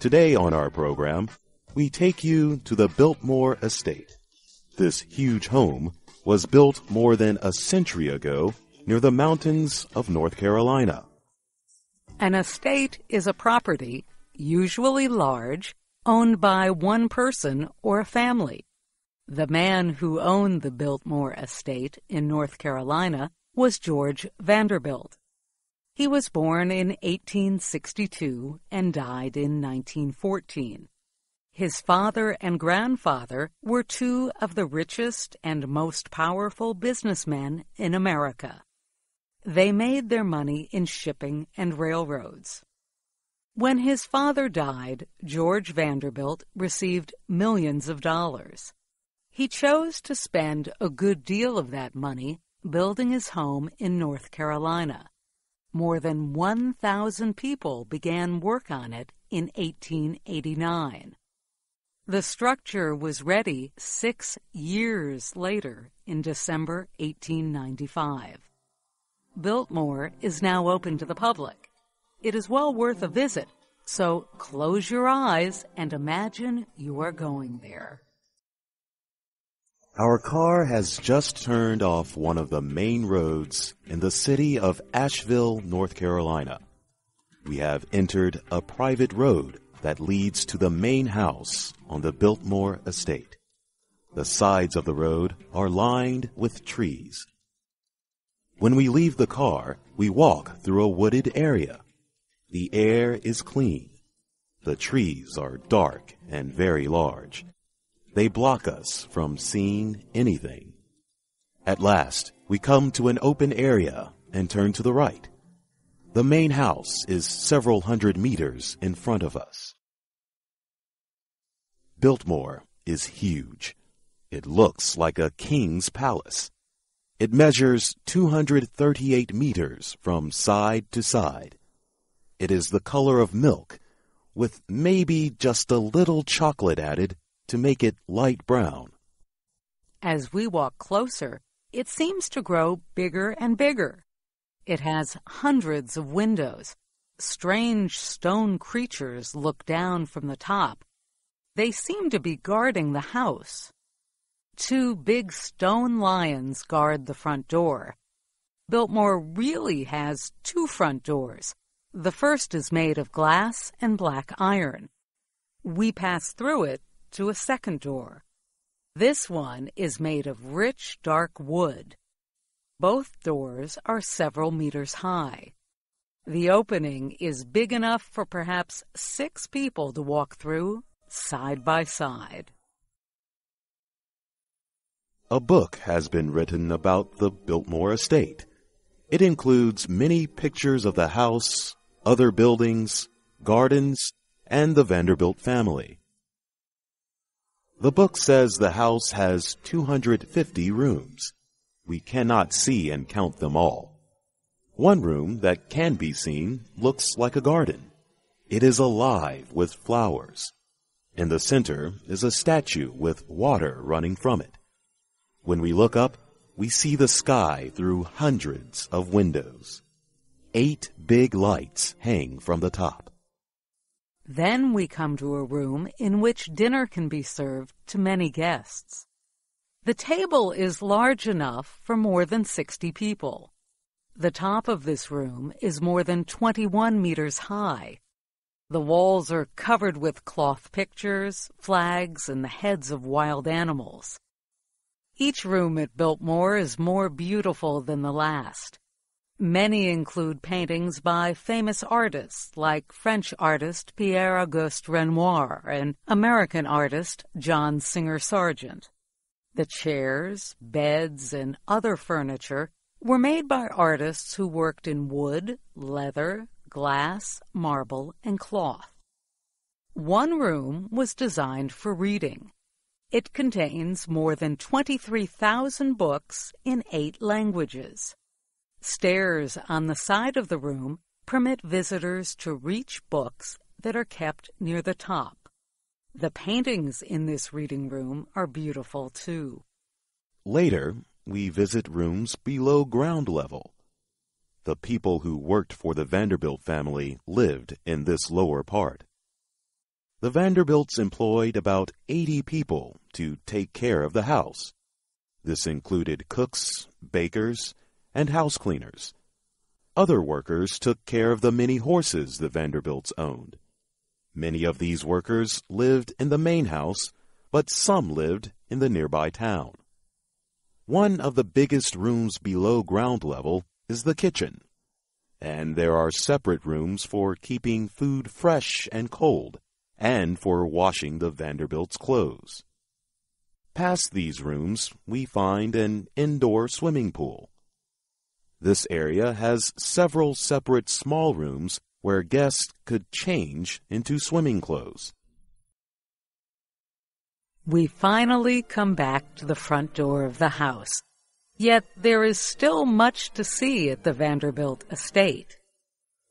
Today on our program, we take you to the Biltmore Estate. This huge home was built more than a century ago near the mountains of North Carolina. An estate is a property, usually large, owned by one person or a family. The man who owned the Biltmore estate in North Carolina was George Vanderbilt. He was born in 1862 and died in 1914. His father and grandfather were two of the richest and most powerful businessmen in America. They made their money in shipping and railroads. When his father died, George Vanderbilt received millions of dollars. He chose to spend a good deal of that money building his home in North Carolina. More than 1,000 people began work on it in 1889. The structure was ready six years later in December 1895. Biltmore is now open to the public. It is well worth a visit, so close your eyes and imagine you are going there. Our car has just turned off one of the main roads in the city of Asheville, North Carolina. We have entered a private road that leads to the main house on the Biltmore estate. The sides of the road are lined with trees. When we leave the car, we walk through a wooded area. The air is clean. The trees are dark and very large. They block us from seeing anything. At last, we come to an open area and turn to the right. The main house is several hundred meters in front of us. Biltmore is huge. It looks like a king's palace. It measures 238 meters from side to side. It is the color of milk, with maybe just a little chocolate added to make it light brown. As we walk closer, it seems to grow bigger and bigger. It has hundreds of windows. Strange stone creatures look down from the top. They seem to be guarding the house. Two big stone lions guard the front door. Biltmore really has two front doors. The first is made of glass and black iron. We pass through it to a second door. This one is made of rich dark wood. Both doors are several meters high. The opening is big enough for perhaps six people to walk through side by side. A book has been written about the Biltmore estate. It includes many pictures of the house, other buildings, gardens, and the Vanderbilt family. The book says the house has 250 rooms. We cannot see and count them all. One room that can be seen looks like a garden. It is alive with flowers. In the center is a statue with water running from it. When we look up, we see the sky through hundreds of windows. Eight big lights hang from the top. Then we come to a room in which dinner can be served to many guests. The table is large enough for more than 60 people. The top of this room is more than 21 meters high. The walls are covered with cloth pictures, flags, and the heads of wild animals. Each room at Biltmore is more beautiful than the last. Many include paintings by famous artists like French artist Pierre Auguste Renoir and American artist John Singer Sargent. The chairs, beds, and other furniture were made by artists who worked in wood, leather, glass, marble, and cloth. One room was designed for reading. It contains more than 23,000 books in eight languages. Stairs on the side of the room permit visitors to reach books that are kept near the top. The paintings in this reading room are beautiful too. Later, we visit rooms below ground level. The people who worked for the Vanderbilt family lived in this lower part. The Vanderbilts employed about 80 people to take care of the house. This included cooks, bakers, and house cleaners. Other workers took care of the many horses the Vanderbilts owned. Many of these workers lived in the main house, but some lived in the nearby town. One of the biggest rooms below ground level is the kitchen, and there are separate rooms for keeping food fresh and cold, and for washing the Vanderbilt's clothes. Past these rooms, we find an indoor swimming pool. This area has several separate small rooms where guests could change into swimming clothes. We finally come back to the front door of the house. Yet there is still much to see at the Vanderbilt estate.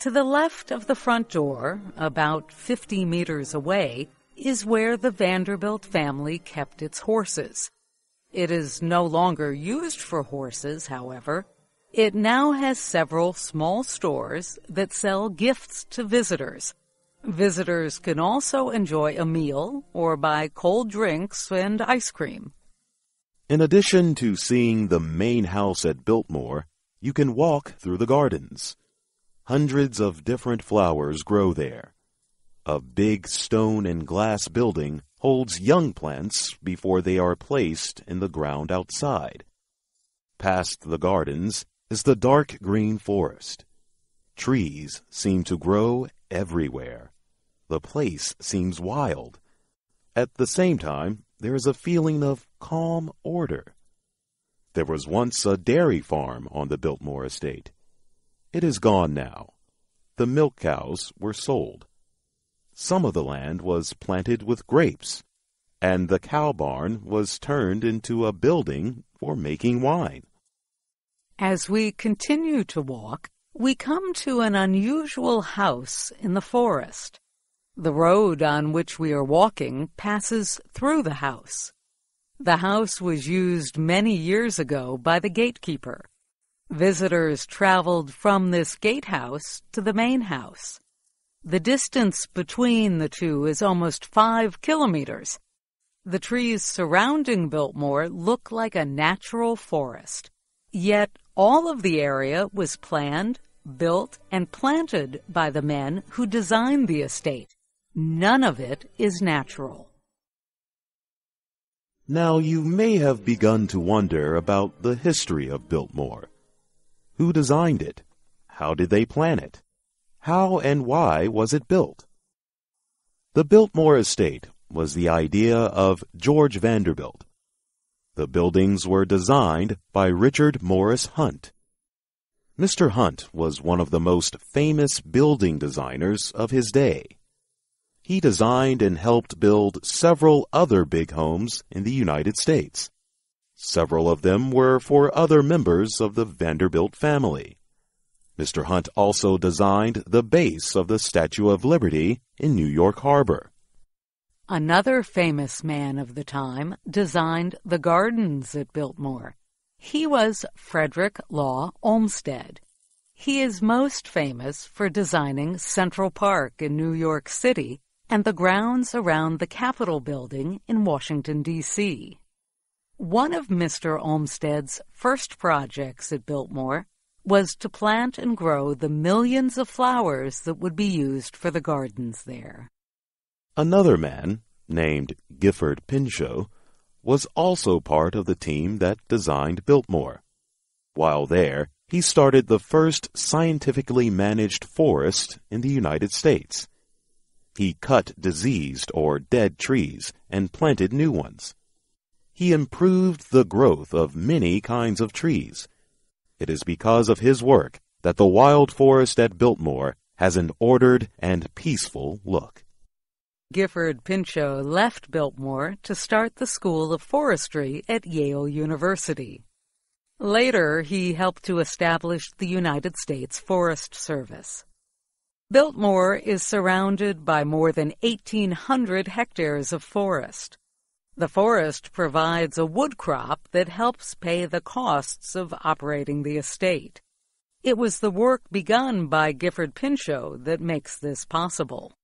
To the left of the front door, about 50 meters away, is where the Vanderbilt family kept its horses. It is no longer used for horses, however. It now has several small stores that sell gifts to visitors. Visitors can also enjoy a meal or buy cold drinks and ice cream. In addition to seeing the main house at Biltmore, you can walk through the gardens. Hundreds of different flowers grow there. A big stone and glass building holds young plants before they are placed in the ground outside. Past the gardens is the dark green forest. Trees seem to grow everywhere. The place seems wild. At the same time, there is a feeling of calm order. There was once a dairy farm on the Biltmore estate. It is gone now. The milk cows were sold. Some of the land was planted with grapes, and the cow barn was turned into a building for making wine. As we continue to walk, we come to an unusual house in the forest. The road on which we are walking passes through the house. The house was used many years ago by the gatekeeper. Visitors traveled from this gatehouse to the main house. The distance between the two is almost five kilometers. The trees surrounding Biltmore look like a natural forest. Yet all of the area was planned, built, and planted by the men who designed the estate. None of it is natural. Now you may have begun to wonder about the history of Biltmore. Who designed it? How did they plan it? How and why was it built? The Biltmore estate was the idea of George Vanderbilt. The buildings were designed by Richard Morris Hunt. Mr. Hunt was one of the most famous building designers of his day. He designed and helped build several other big homes in the United States. Several of them were for other members of the Vanderbilt family. Mr. Hunt also designed the base of the Statue of Liberty in New York Harbor. Another famous man of the time designed the gardens at Biltmore. He was Frederick Law Olmsted. He is most famous for designing Central Park in New York City and the grounds around the Capitol building in Washington, D.C. One of Mr. Olmsted's first projects at Biltmore was to plant and grow the millions of flowers that would be used for the gardens there. Another man, named Gifford Pinchot, was also part of the team that designed Biltmore. While there, he started the first scientifically managed forest in the United States. He cut diseased or dead trees and planted new ones. He improved the growth of many kinds of trees. It is because of his work that the wild forest at Biltmore has an ordered and peaceful look. Gifford Pinchot left Biltmore to start the School of Forestry at Yale University. Later, he helped to establish the United States Forest Service. Biltmore is surrounded by more than 1,800 hectares of forest. The forest provides a wood crop that helps pay the costs of operating the estate. It was the work begun by Gifford Pinchot that makes this possible.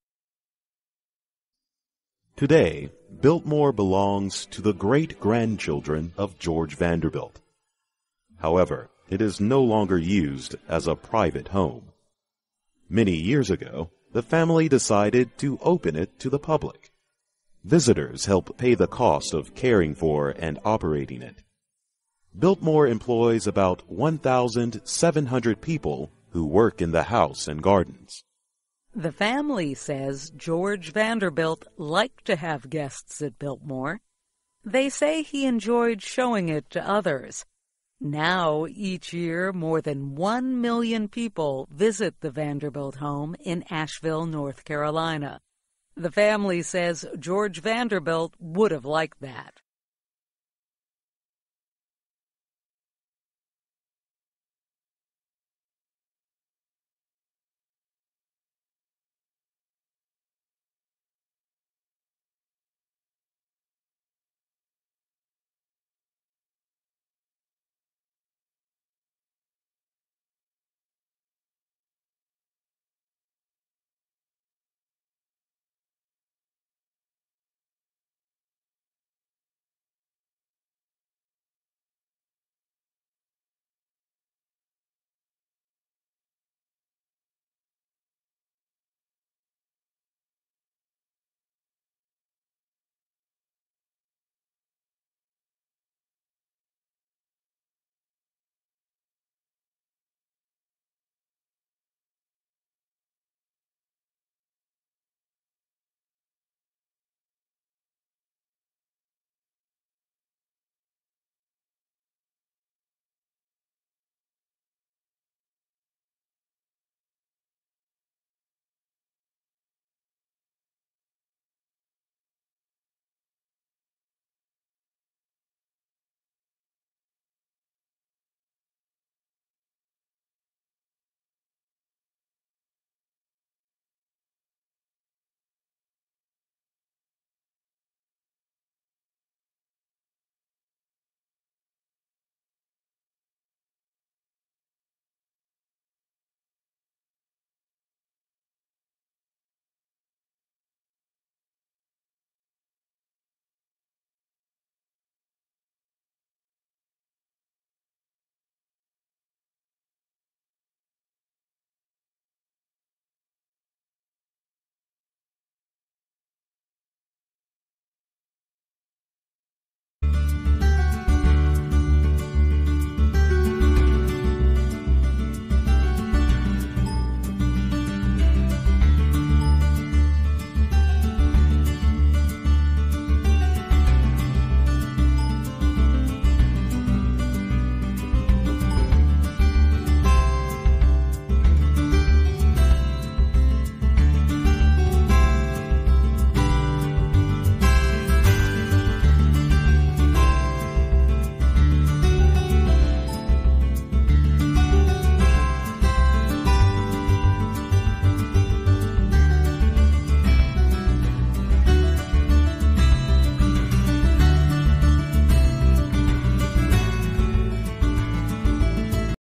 Today, Biltmore belongs to the great grandchildren of George Vanderbilt. However, it is no longer used as a private home. Many years ago, the family decided to open it to the public. Visitors help pay the cost of caring for and operating it. Biltmore employs about 1,700 people who work in the house and gardens. The family says George Vanderbilt liked to have guests at Biltmore. They say he enjoyed showing it to others. Now, each year, more than one million people visit the Vanderbilt home in Asheville, North Carolina. The family says George Vanderbilt would have liked that.